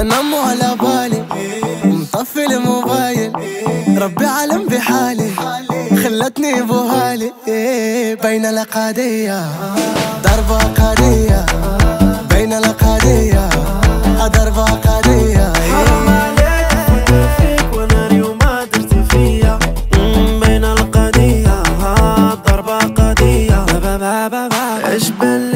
أنا مو على بالي. مطفي الموبايل. ربي عالم بحالي. خلتني بوهالي بين القادية ضربة قادية بين القادية ضربة قادية حرام ضربة